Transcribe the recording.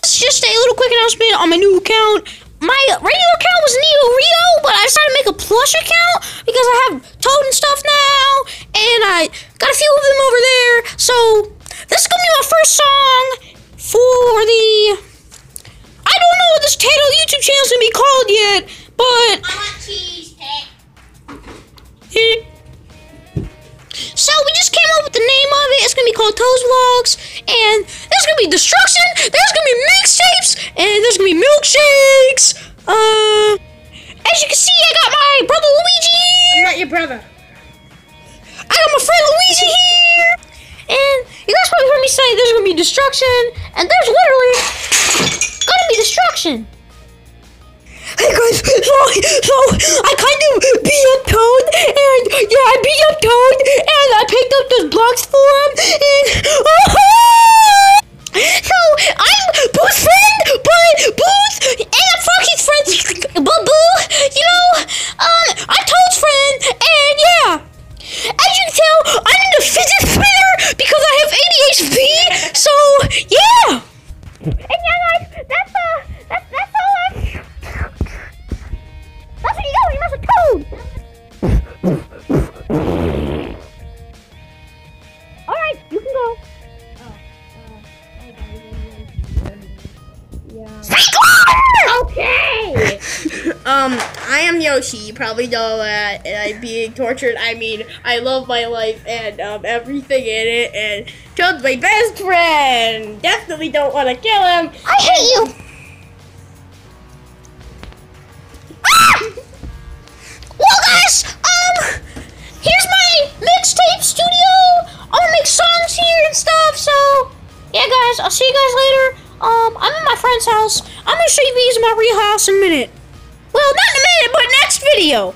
It's just a little quick announcement on my new account. My regular account was Neo Rio, but I decided to make a plush account because I have Toad and stuff now, and I got a few of them over there. So this is gonna be my first song for the. I don't know what this Tato YouTube channel is gonna be called yet, but I want cheese, Pet. So we just came up with the name of it. It's gonna be called Toes Vlogs, and there's gonna be destruction. There's gonna be mixtapes, and there's gonna be milkshakes. Uh, as you can see, I got my brother Luigi. I'm not your brother. I got my friend Luigi here, and you guys probably heard me say there's gonna be destruction, and there's literally gonna be destruction. Hey guys, so, so I kind of beat up Toad, and yeah, I beat up Toad, and I picked up those blocks for him, and so um, I am Yoshi. You probably know that, and I'm being tortured. I mean, I love my life and um, everything in it, and Toad's my best friend. Definitely don't want to kill him. I hate you. Ah! Well, guys, um, here's my mixtape studio. Gonna make songs here and stuff. So, yeah, guys, I'll see you guys later. Um, I'm in my friend's house. I'm gonna show you these my real house in a minute. Well, not in a minute, but next video.